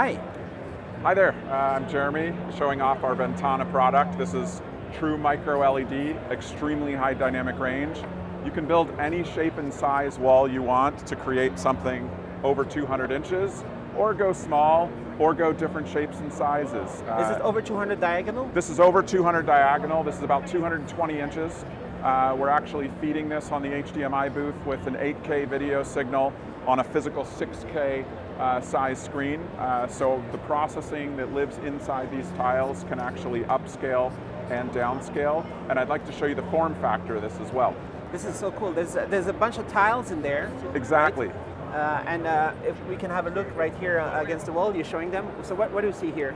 Hi. Hi there, uh, I'm Jeremy, showing off our Ventana product. This is true micro LED, extremely high dynamic range. You can build any shape and size wall you want to create something over 200 inches, or go small, or go different shapes and sizes. Uh, is it over 200 diagonal? This is over 200 diagonal. This is about 220 inches. Uh, we're actually feeding this on the HDMI booth with an 8K video signal on a physical 6K uh, size screen. Uh, so the processing that lives inside these tiles can actually upscale and downscale. And I'd like to show you the form factor of this as well. This is so cool. There's a, there's a bunch of tiles in there. Exactly. Right? Uh, and uh, if we can have a look right here uh, against the wall, you're showing them. So what, what do you see here?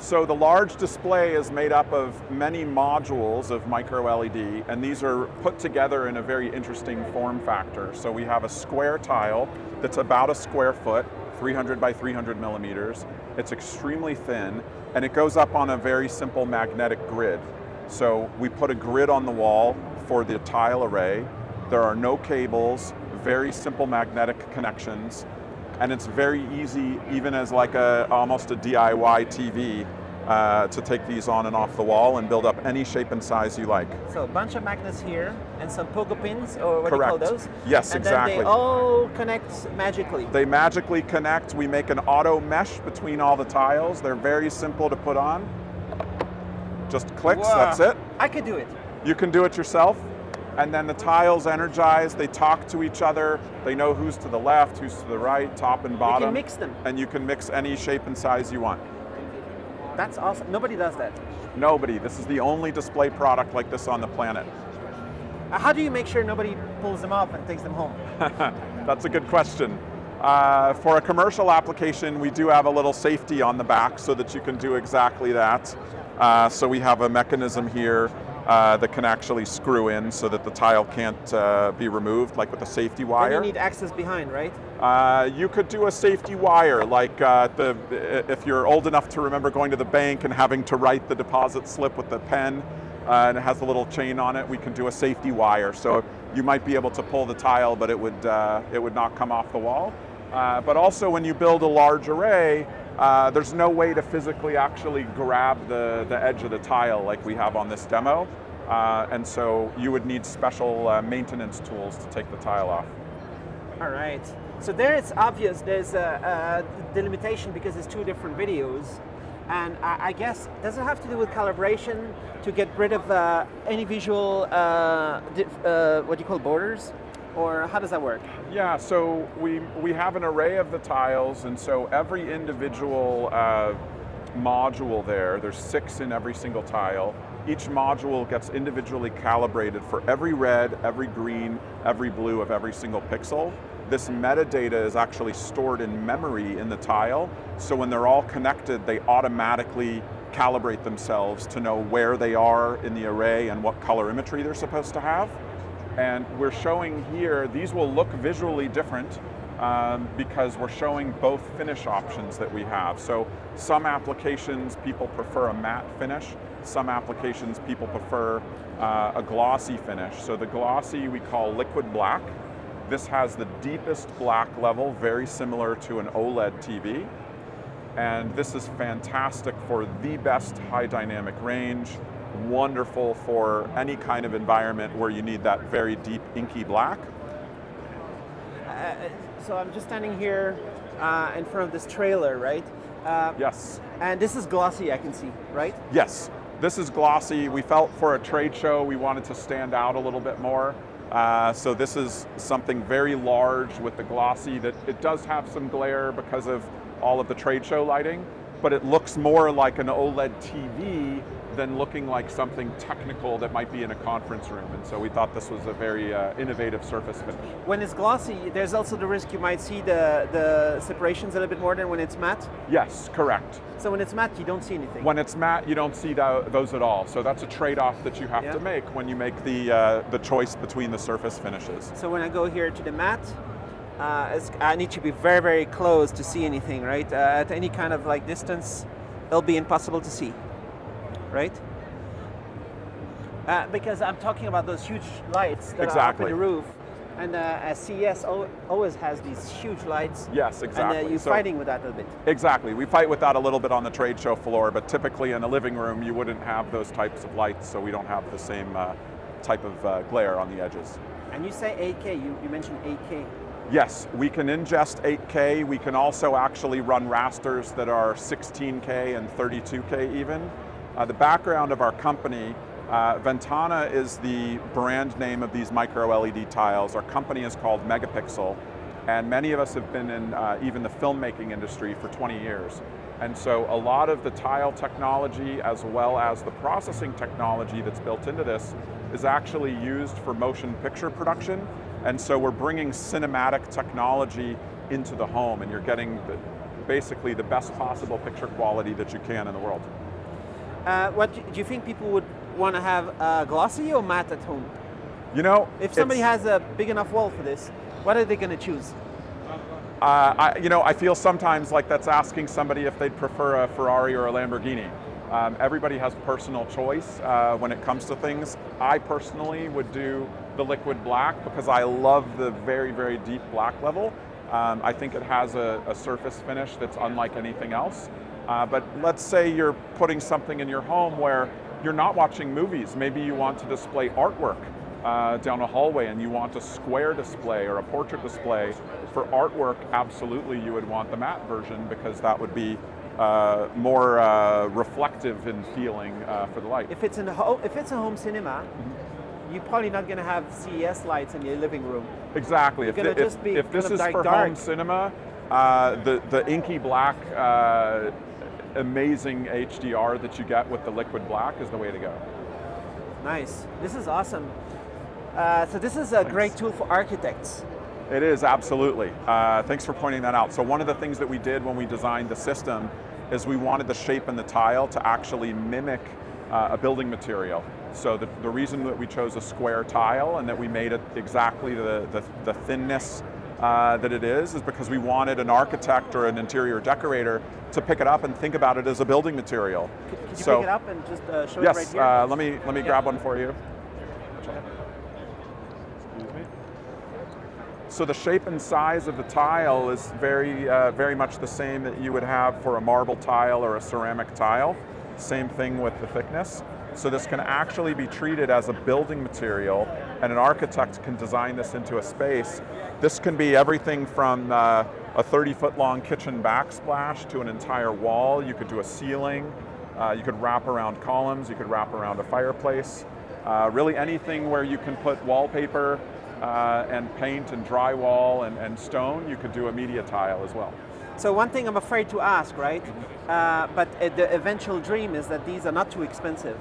So the large display is made up of many modules of micro LED, and these are put together in a very interesting form factor. So we have a square tile that's about a square foot, 300 by 300 millimeters. It's extremely thin, and it goes up on a very simple magnetic grid. So we put a grid on the wall for the tile array. There are no cables, very simple magnetic connections, and it's very easy, even as like a almost a DIY TV, uh, to take these on and off the wall and build up any shape and size you like. So a bunch of magnets here and some pogo pins, or what Correct. do you call those? Yes, and exactly. And they all connect magically. They magically connect. We make an auto mesh between all the tiles. They're very simple to put on. Just clicks, Whoa. that's it. I could do it. You can do it yourself. And then the tiles energize, they talk to each other, they know who's to the left, who's to the right, top and bottom. You can mix them. And you can mix any shape and size you want. That's awesome. Nobody does that. Nobody. This is the only display product like this on the planet. Uh, how do you make sure nobody pulls them off and takes them home? That's a good question. Uh, for a commercial application, we do have a little safety on the back so that you can do exactly that. Uh, so we have a mechanism here uh, that can actually screw in so that the tile can't uh, be removed, like with a safety wire. And you need access behind, right? Uh, you could do a safety wire, like uh, the if you're old enough to remember going to the bank and having to write the deposit slip with the pen, uh, and it has a little chain on it. We can do a safety wire, so you might be able to pull the tile, but it would uh, it would not come off the wall. but also, when you build a large array, uh, there's no way to physically actually grab the, the edge of the tile like we have on this demo. Uh, and so you would need special uh, maintenance tools to take the tile off. All right. So there it's obvious there's a, a delimitation because it's two different videos. And I, I, guess, does it have to do with calibration to get rid of uh, any visual, uh, what do you call borders? Or how does that work? Yeah, so we, we have an array of the tiles, and so every individual uh, module there, there's six in every single tile. Each module gets individually calibrated for every red, every green, every blue of every single pixel. This metadata is actually stored in memory in the tile, so when they're all connected, they automatically calibrate themselves to know where they are in the array and what colorimetry they're supposed to have. And we're showing here, these will look visually different um, because we're showing both finish options that we have. So some applications people prefer a matte finish, some applications people prefer uh, a glossy finish. So the glossy we call liquid black. This has the deepest black level, very similar to an OLED TV. And this is fantastic for the best high dynamic range, wonderful for any kind of environment where you need that very deep inky black. Uh, so I'm just standing here uh, in front of this trailer, right? Uh, yes. And this is glossy, I can see, right? Yes. This is glossy. We felt for a trade show we wanted to stand out a little bit more. Uh, so this is something very large with the glossy that it does have some glare because of all of the trade show lighting, but it looks more like an OLED TV than looking like something technical that might be in a conference room. And so we thought this was a very uh, innovative surface finish. When it's glossy, there's also the risk you might see the, the separations a little bit more than when it's matte? Yes, correct. So when it's matte, you don't see anything? When it's matte, you don't see those at all. So that's a trade-off that you have yeah. to make when you make the, uh, the choice between the surface finishes. So when I go here to the matte, uh, I need to be very, very close to see anything, right? Uh, at any kind of like distance, it'll be impossible to see right? Uh, because I'm talking about those huge lights that exactly. are up in the roof. And uh, CES always has these huge lights. Yes, exactly. And uh, you're so, fighting with that a little bit. Exactly. We fight with that a little bit on the trade show floor, but typically in a living room you wouldn't have those types of lights, so we don't have the same uh, type of uh, glare on the edges. And you say 8K, you, you mentioned 8K. Yes, we can ingest 8K. We can also actually run rasters that are 16K and 32K even. Uh, the background of our company uh, Ventana is the brand name of these micro LED tiles. Our company is called Megapixel, and many of us have been in uh, even the filmmaking industry for 20 years. And so a lot of the tile technology as well as the processing technology that's built into this is actually used for motion picture production. And so we're bringing cinematic technology into the home and you're getting the, basically the best possible picture quality that you can in the world. Uh, what do you think people would want to have uh, glossy or matte at home? You know, if somebody has a big enough wall for this, what are they going to choose? Uh, I, you know, I feel sometimes like that's asking somebody if they'd prefer a Ferrari or a Lamborghini. Um, everybody has personal choice uh, when it comes to things. I personally would do the liquid black because I love the very, very deep black level. Um, I think it has a, a, surface finish that's unlike anything else. Uh, but let's say you're putting something in your home where you're not watching movies. Maybe you want to display artwork uh, down a hallway and you want a square display or a portrait display. For artwork, absolutely you would want the matte version because that would be uh, more uh, reflective in feeling uh, for the light. If it's, in a if it's a home cinema, mm-hmm. you're probably not going to have CES lights in your living room. Exactly. If, the, if, if, this is dark, for dark. home cinema, uh, the, the inky black uh, amazing HDR that you get with the liquid black is the way to go. Nice. This is awesome. Uh, so this is a thanks. great tool for architects. It is, absolutely. Uh, thanks for pointing that out. So one of the things that we did when we designed the system is we wanted the shape and the tile to actually mimic uh, a building material. So the, the reason that we chose a square tile and that we made it exactly the, the, the thinness uh, that it is is because we wanted an architect or an interior decorator to pick it up and think about it as a building material. Could, could you so, pick it up and just uh, show yes, it right here? Yes, uh, let me, let me yeah. grab one for you. So the shape and size of the tile is very, uh, very much the same that you would have for a marble tile or a ceramic tile. Same thing with the thickness. So this can actually be treated as a building material and an architect can design this into a space. This can be everything from uh, a 30 foot long kitchen backsplash to an entire wall. You could do a ceiling. Uh, you could wrap around columns. You could wrap around a fireplace. Uh, really anything where you can put wallpaper uh, and paint and drywall and, and stone, you could do a media tile as well. So one thing I'm afraid to ask, right? Uh, but uh, the eventual dream is that these are not too expensive.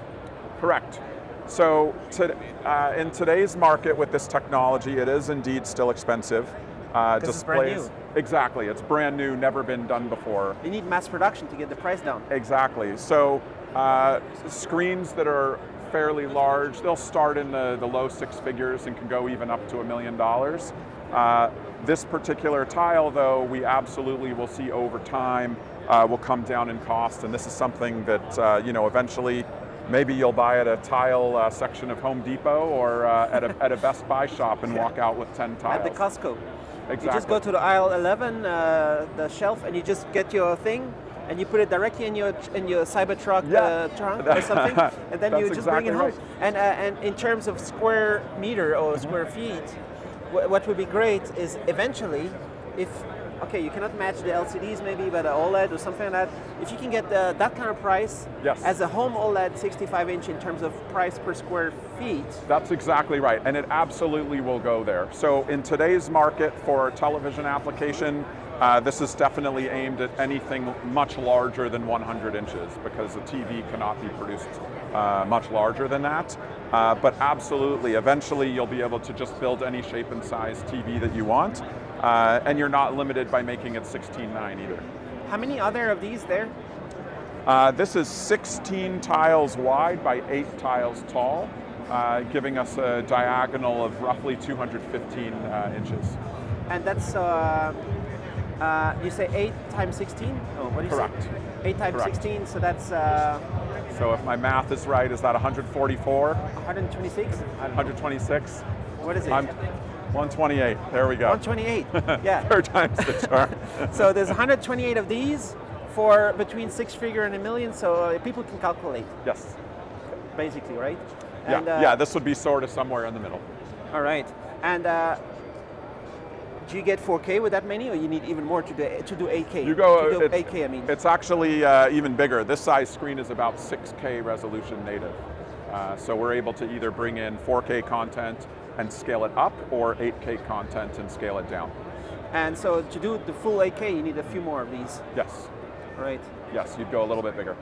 Correct. So to, uh, in today's market with this technology, it is indeed still expensive. Uh, displays, it's exactly, it's brand new, never been done before. You need mass production to get the price down. Exactly. So uh, screens that are fairly large, they'll start in the, the low six figures and can go even up to a million dollars. Uh, this particular tile, though, we absolutely will see over time uh, will come down in cost, and this is something that uh, you know eventually maybe you'll buy at a tile uh, section of Home Depot or uh, at, a, at a Best Buy shop and walk out with 10 tiles. At the Costco. Exactly. You just go to the aisle 11, uh, the shelf, and you just get your thing, and you put it directly in your in your Cybertruck yeah. uh, trunk or something, and then you just exactly bring it home. Right. And uh, and in terms of square meter or mm-hmm. square feet, what would be great is eventually, if okay, you cannot match the LCDs maybe, but an OLED or something like that. If you can get the, that kind of price yes. as a home OLED 65 inch in terms of price per square feet. That's exactly right, and it absolutely will go there. So in today's market for television application, uh, this is definitely aimed at anything much larger than 100 inches because a TV cannot be produced uh, much larger than that. Uh, but absolutely, eventually you'll be able to just build any shape and size TV that you want. Uh, and you're not limited by making it 16.9 either. How many other of these there? Uh, this is 16 tiles wide by 8 tiles tall, uh, giving us a diagonal of roughly 215 uh, inches. And that's, uh, uh, you say 8 times 16? Oh, what do you Correct. say? 8 times Correct. 16, so that's... so if my math is right, is that 144? 126? 126. What is it? I'm, 128. There we go. 128. Yeah. Third time's the charm. so there's 128 of these for between six figure and a million. So uh, people can calculate yes. basically, right? Yeah. And, uh, yeah. This would be sort of somewhere in the middle. All right. And uh, do you get 4K with that many, or you need even more to do to do 8K? You go. to do it's- 8K. I mean. It's actually uh, even bigger. This size screen is about 6K resolution native. Uh, so we're able to either bring in 4K content and scale it up, or 8K content and scale it down. And so to do the full 8K, you need a few more of these, Yes. right? Yes. You'd go a little bit bigger.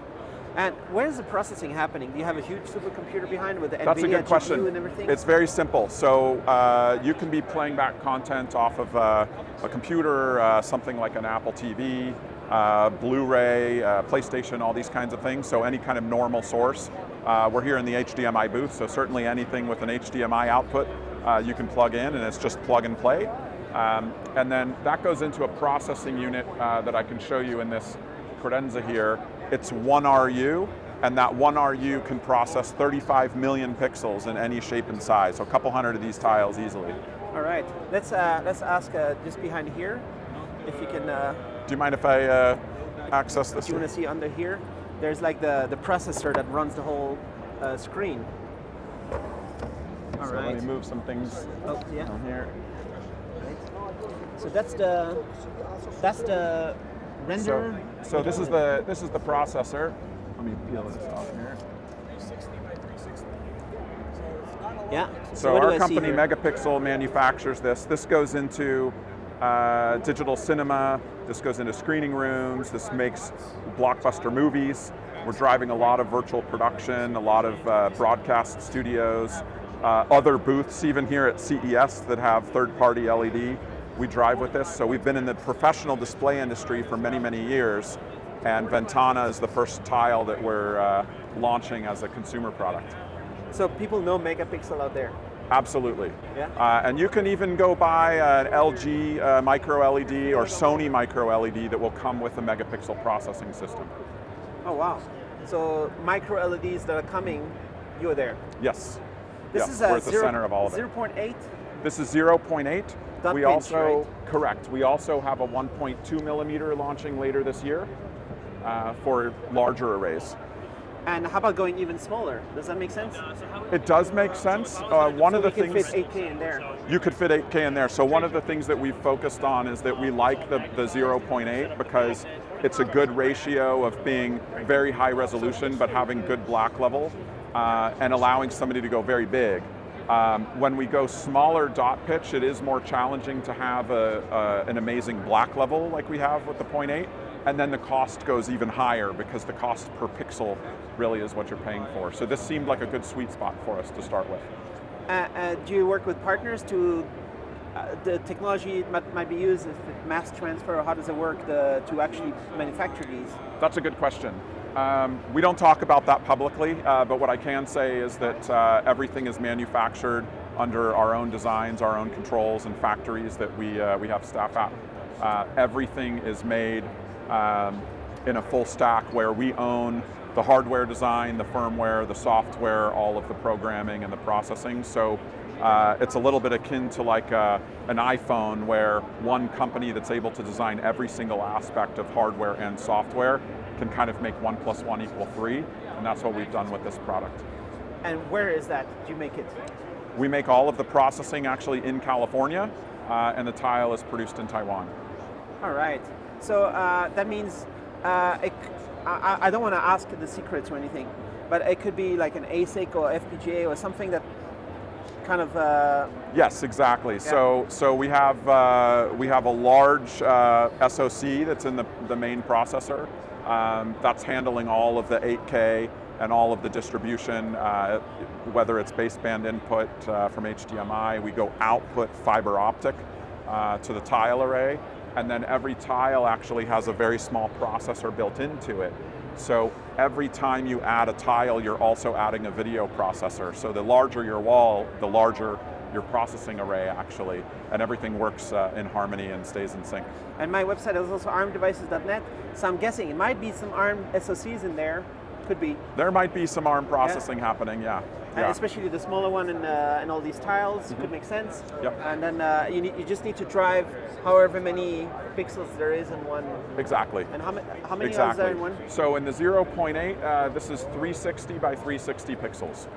And where is the processing happening? Do you have a huge supercomputer behind with the That's NVIDIA a good question. and everything? It's very simple. So uh, you can be playing back content off of uh, a computer, uh, something like an Apple TV, uh, Blu-ray, uh, PlayStation, all these kinds of things. So any kind of normal source. Uh, we're here in the HDMI booth, so certainly anything with an HDMI output uh, you can plug in, and it's just plug and play. Um, and then that goes into a processing unit uh, that I can show you in this credenza here. It's one RU, and that one RU can process 35 million pixels in any shape and size, so a couple hundred of these tiles easily. All right. Let's uh, let's ask uh, just behind here if you can. Uh, Do you mind if I uh, access this? do you want to see under here? There's like the the processor that runs the whole uh, screen. All so right. let me move some things Oh yeah. down here. So that's the that's the render. So, so this is the this is the processor. Let me peel this off here. yeah. So, I our company. Megapixel, manufactures this. This goes into uh, digital cinema. This goes into screening rooms. This makes blockbuster movies. We're driving a lot of virtual production, a lot of uh, broadcast studios, uh, other booths, even here at CES that have third-party LED. We drive with this. So we've been in the professional display industry for many, many years. And Ventana is the first tile that we're uh, launching as a consumer product. So people know megapixel out there. Absolutely. Yeah. Uh, and you can even go buy an LG uh, micro LED or Sony micro LED that will come with a megapixel processing system. Oh wow. So micro LEDs that are coming, you're there. Yes. This Yeah, is we're at the zero- center of all of it. 0.8. This is 0.8. Dot we pitch, also right? correct. We also have a 1.2 millimeter launching later this year uh, for larger arrays. And how about going even smaller? Does that make sense? It does make sense. Uh, one so of the things fit 8K in there. You could fit 8K in there. So one of the things that we've focused on is that we like the, the 0.8 because it's a good ratio of being very high resolution but having good black level uh, and allowing somebody to go very big. Um, when we go smaller dot pitch, it is more challenging to have a, a, an amazing black level like we have with the 0.8, and then the cost goes even higher because the cost per pixel really is what you're paying for. So this seemed like a good sweet spot for us to start with. Uh, uh, do you work with partners to uh, the technology might, might be used if mass transfer, or how does it work the, to actually manufacture these? That's a good question. Um, we don't talk about that publicly, uh, but what I can say is that uh, everything is manufactured under our own designs, our own controls, and factories that we, uh, we have staff at. Uh, everything is made um, in a full stack where we own the hardware design, the firmware, the software, all of the programming and the processing. So uh, it's a little bit akin to like uh, an iPhone where one company that's able to design every single aspect of hardware and software can kind of make one plus one equal three, and that's what we've done with this product. And where is that? Do you make it? We make all of the processing actually in California, uh, and the tile is produced in Taiwan. All right. So uh, that means uh, it, I, I don't want to ask the secrets or anything, but it could be like an ASIC or FPGA or something that kind of. Uh, Yes, exactly. So, so we have uh, we have a large uh, SoC that's in the, the main processor. Um, that's handling all of the 8K and all of the distribution, uh, whether it's baseband input uh, from HDMI. We go output fiber optic uh, to the tile array, and then every tile actually has a very small processor built into it. So every time you add a tile, you're also adding a video processor. So the larger your wall, the larger your processing array actually, and everything works uh, in harmony and stays in sync. and my website is also armdevices.net, so I'm guessing it might be some ARM SoCs in there Could be. There might be some ARM processing happening, yeah. And yeah. especially the smaller one in, uh, all these tiles could make sense. Yep. And then uh, you, need, you just need to drive however many pixels there is in one. Exactly. And how, ma- how many Exactly. is there in one? So in the 0.8, uh, this is 360 by 360 pixels.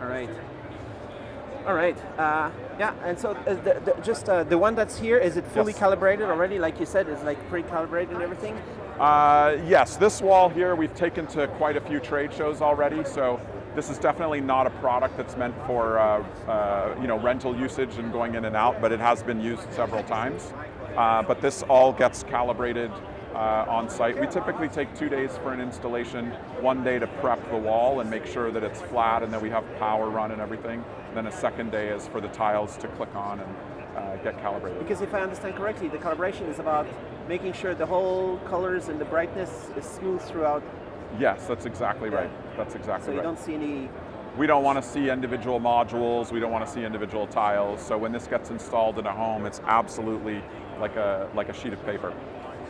All right. All right. Uh, yeah. And so uh, the, the, just uh, the one that's here is it fully Yes. calibrated already? Like you said, is like pre-calibrated and everything. Uh, yes, this wall here we've taken to quite a few trade shows already, so this is definitely not a product that's meant for uh, uh, you know rental usage and going in and out, but it has been used several times. Uh, but this all gets calibrated uh, on site. We typically take two days for an installation, one day to prep the wall and make sure that it's flat and that we have power run and everything. Then a second day is for the tiles to click on and uh, get calibrated. Because if I understand correctly, the calibration is about making sure the whole colors and the brightness is smooth throughout, Yes, that's exactly right. That's exactly right. so you don't see any. We don't want to see individual modules, we don't want to see individual tiles. So when this gets installed in a home, it's absolutely like a, like a sheet of paper.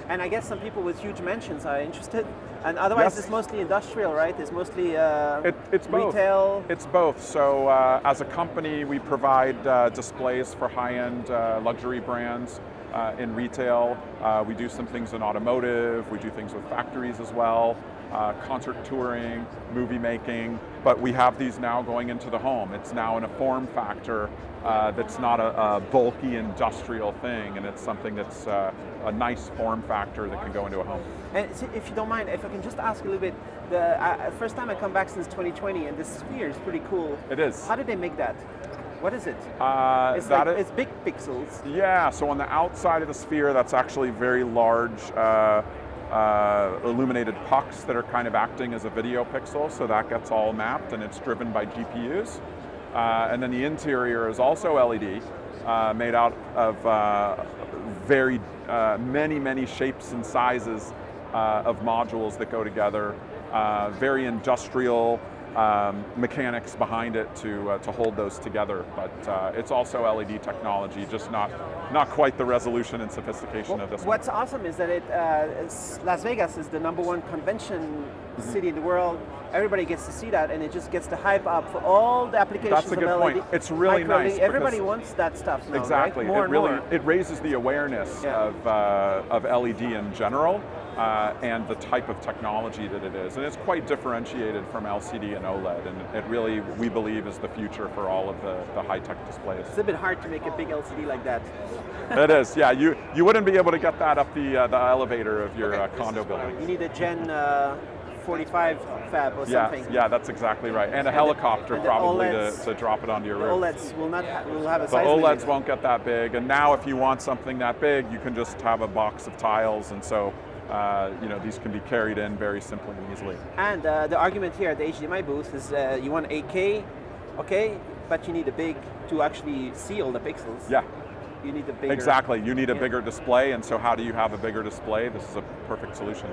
And I guess some people with huge mansions are interested. And otherwise, Yes. it's mostly industrial, right? It's mostly uh, It, it's both. retail. It's both. So uh, as a company, we provide uh, displays for high-end uh, luxury brands uh, in retail. Uh, we do some things in automotive. We do things with factories as well. Uh, concert touring, movie making, but we have these now going into the home. It's now in a form factor uh, that's not a, a bulky industrial thing, and it's something that's uh, a nice form factor that can go into a home. And if you don't mind, if I can just ask a little bit, the uh, first time I come back since 2020, and this sphere is pretty cool. It is. How did they make that? What is it? Uh, It's that like i- it's big pixels. Yeah, so on the outside of the sphere, that's actually very large uh, uh, illuminated pucks that are kind of acting as a video pixel, so that gets all mapped and it's driven by GPUs. Uh, and then the interior is also LED, uh, made out of uh, very uh, many, many shapes and sizes uh, of modules that go together. Very industrial um, mechanics behind it to uh, to hold those together, but uh, it's also LED technology, just not not quite the resolution and sophistication of this. one. What's awesome is that it uh, Las Vegas is the number one convention Mm-hmm. city in the world. Everybody gets to see that, and it just gets the hype up for all the applications That's a of good LED. point. It's really micro nice. Everybody wants that stuff now, Exactly. right? More it and really more. it raises the awareness Yeah. of uh, of LED in general. Uh, and the type of technology that it is. And it's quite differentiated from LCD and OLED, and it really, we believe, is the future for all of the, the high-tech displays. It's a bit hard to make a big LCD like that. it is, yeah. You, you wouldn't be able to get that up the, uh, the elevator of your uh, condo building. You need a Gen uh, 45 fab or Yeah, something. yeah, that's exactly right. And a the- helicopter and probably to, OLEDs to drop it onto your The roof. OLEDs will not ha- will have a The size OLEDs limit. won't get that big, and now if you want something that big, you can just have a box of tiles, and so uh, you know these can be carried in very simply and easily. And uh, the argument here at the HDMI booth is uh, you want 8K, okay, but you need a big to actually see all the pixels. Yeah, You need a bigger. exactly. You need a Yeah. bigger display, and so how do you have a bigger display? This is a perfect solution.